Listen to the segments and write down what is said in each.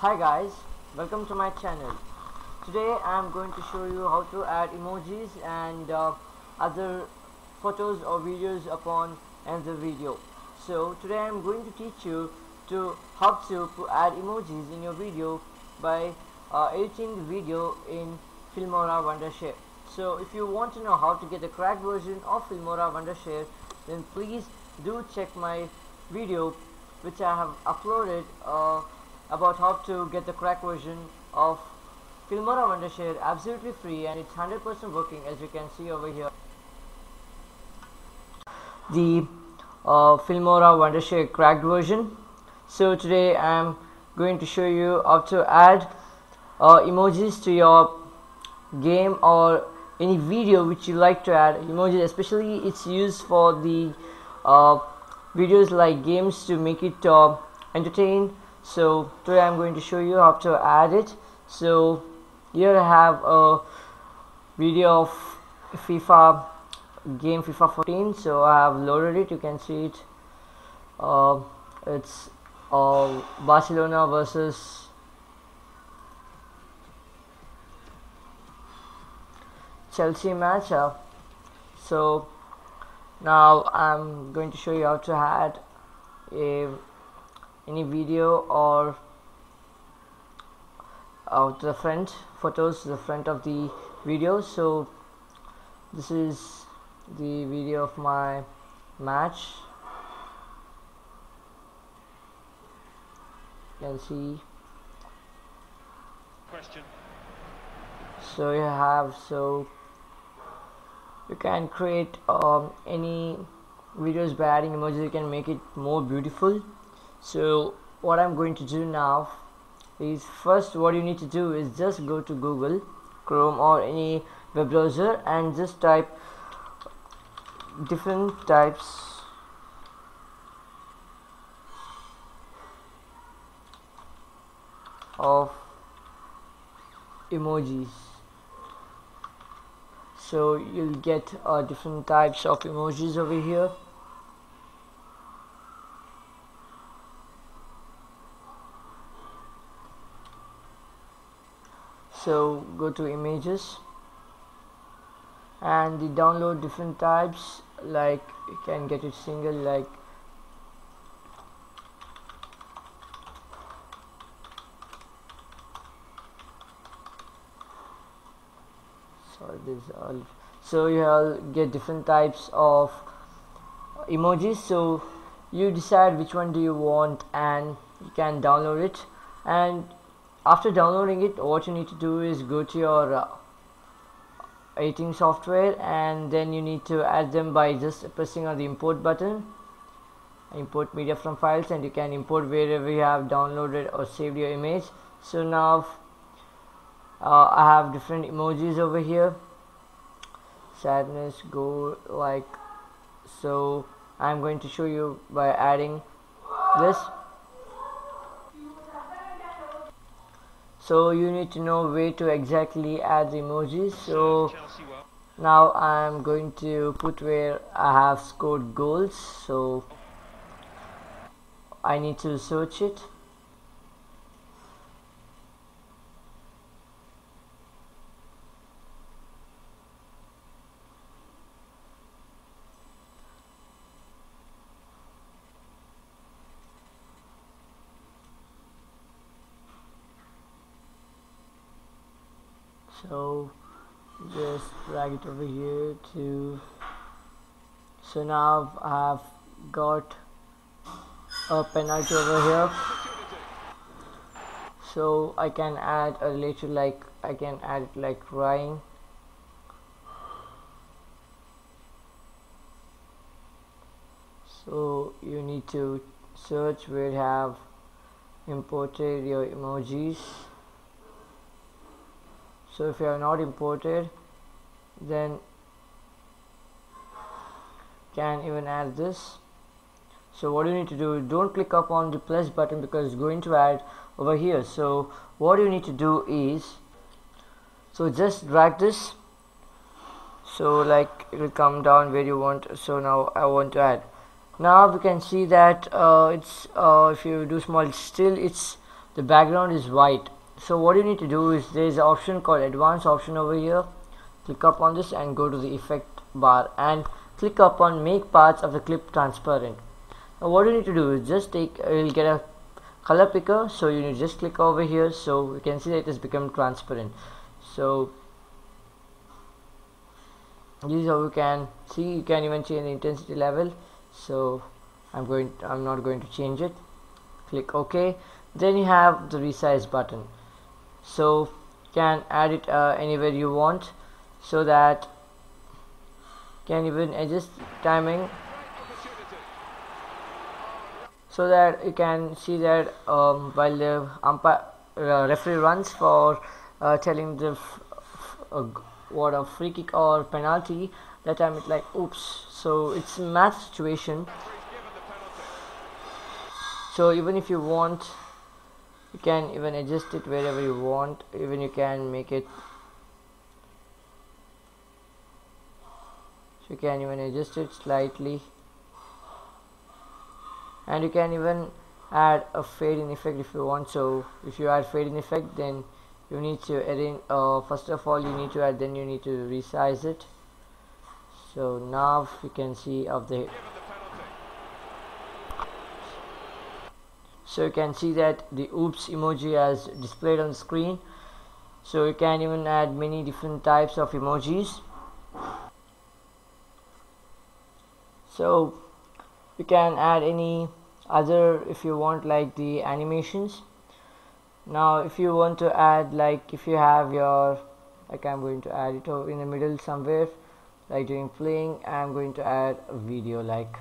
Hi guys, welcome to my channel. Today I am going to show you how to add emojis and uh, other photos or videos upon end another video. So today I am going to teach you to how to add emojis in your video by uh, editing the video in Filmora Wondershare. So if you want to know how to get the cracked version of Filmora Wondershare then please do check my video which I have uploaded uh, about how to get the crack version of Filmora Wondershare absolutely free and it's 100% working as you can see over here. The uh, Filmora Wondershare cracked version. So today I'm going to show you how to add uh, emojis to your game or any video which you like to add emojis especially it's used for the uh, videos like games to make it uh, entertain so today I'm going to show you how to add it. So here I have a video of FIFA game FIFA 14 so I have loaded it. You can see it. Uh, it's uh, Barcelona versus Chelsea match uh, so now I'm going to show you how to add a any video or out the front photos the front of the video. So this is the video of my match. You can see. Question. So you have so you can create um, any videos by adding emojis you can make it more beautiful so what I'm going to do now is first what you need to do is just go to Google Chrome or any web browser and just type different types. of emojis. So you'll get uh, different types of emojis over here so go to images. And the download different types like you can get it single like this all. So you'll get different types of emojis. So you decide which one do you want and you can download it. And after downloading it what you need to do is go to your uh, editing software and then you need to add them by just pressing on the import button. Import media from files and you can import wherever you have downloaded or saved your image. So now uh, I have different emojis over here. Sadness go like so I'm going to show you by adding this so you need to know where to exactly add the emojis. So now I'm going to put where I have scored goals. So I need to search it so just drag it over here to so now I've got a penalty over here. So I can add a little like I can add it like crying so you need to search where have imported your emojis so if you have not imported then can even add this. So what you need to do don't click up on the plus button because it's going to add over here. So what you need to do is so just drag this. So like it will come down where you want. So now I want to add. Now we can see that uh, it's uh, if you do small still it's the background is white so what you need to do is there is an option called advanced option over here. Click up on this and go to the effect bar and click up on make parts of the clip transparent. Now what you need to do is just take you'll get a color picker. So you just click over here. So you can see that it has become transparent. So this is how you can see. You can even change the intensity level. So I'm going I'm not going to change it. Click OK. Then you have the resize button so can add it uh, anywhere you want so that can even adjust timing so that you can see that um, while the umpire uh, referee runs for uh, telling the what a free kick or penalty that time it's like oops. So it's a match situation. So even if you want you can even adjust it wherever you want. Even you can make it. You can even adjust it slightly. And you can even add a fade in effect if you want. So if you add fade in effect then you need to arrange uh, first of all you need to add then you need to resize it. So now you can see of the so you can see that the oops emoji has displayed on screen. So you can even add many different types of emojis. So you can add any other if you want like the animations. Now if you want to add like if you have your like I'm going to add it in the middle somewhere like doing playing I'm going to add a video like.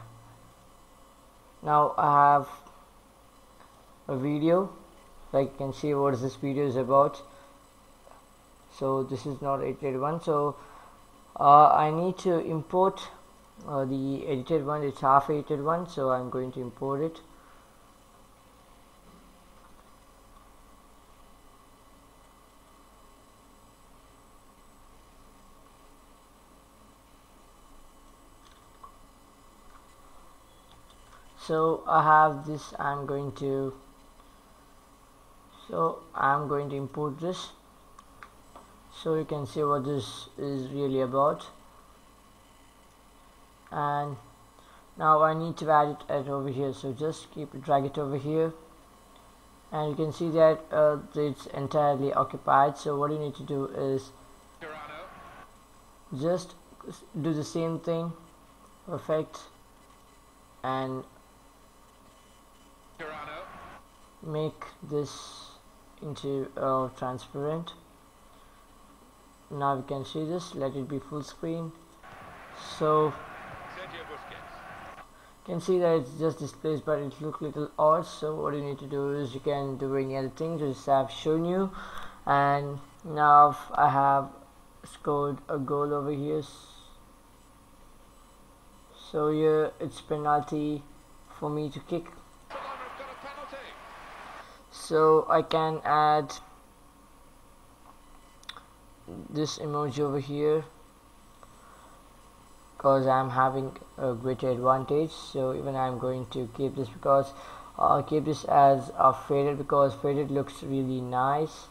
Now I have a video like you can see what this video is about. So this is not edited one. So uh, I need to import uh, the edited one. It's half edited one so I'm going to import it. So I have this. I'm going to so I'm going to import this. So you can see what this is really about. And now I need to add it over here. So just keep drag it over here. And you can see that uh, it's entirely occupied. So what you need to do is just do the same thing. Perfect. And make this into uh, transparent now we can see this. Let it be full screen. So you can see that it's just displays but it looks little odd. So what you need to do is you can do any other things. Just I have shown you. And now I have scored a goal over here. So here it's penalty for me to kick so I can add this emoji over here because I'm having a greater advantage. So even I'm going to keep this because I'll keep this as a faded because faded looks really nice.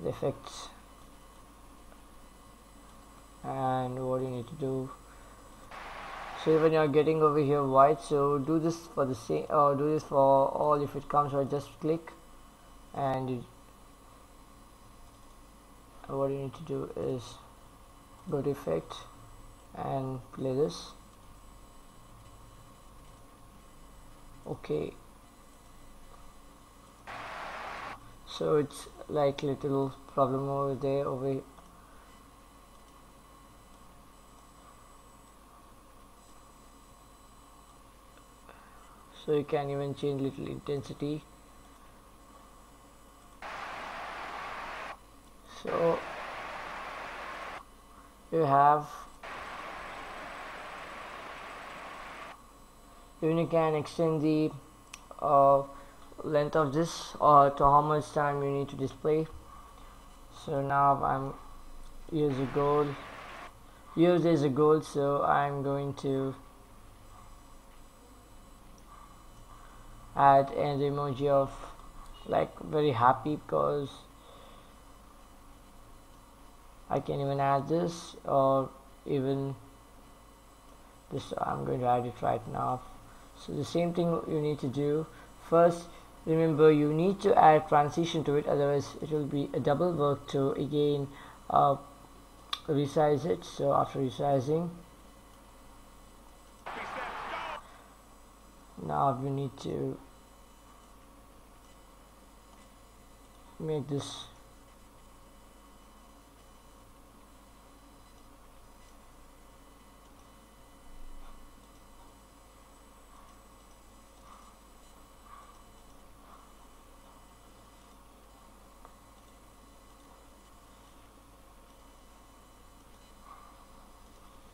The effects. And what you need to do so when you're getting over here white so do this for the same or do this for all if it comes or just click and what you need to do is go to effect and play this. Okay. So it's like little problem over there over so you can even change little intensity. So you have even you can extend the uh, length of this or to how much time you need to display. So now I'm here's a goal. Here's is a goal so I'm going to add an emoji of like very happy because I can even add this or even this I'm going to add it right now. So the same thing you need to do. First remember you need to add transition to it otherwise it will be a double work to again uh, resize it. So after resizing now we need to make this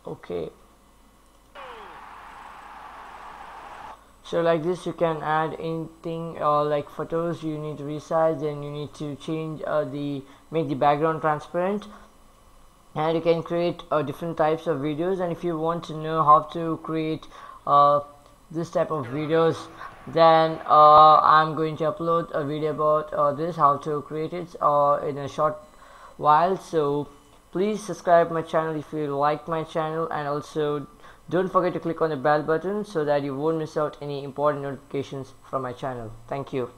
okay so like this you can add anything uh, like photos you need to resize and you need to change uh, the make the background transparent. And you can create uh, different types of videos. And if you want to know how to create uh, this type of videos then uh, I'm going to upload a video about uh, this how to create it in a short while. So please subscribe my channel if you like my channel and also don't forget to click on the bell button so that you won't miss out any important notifications from my channel. Thank you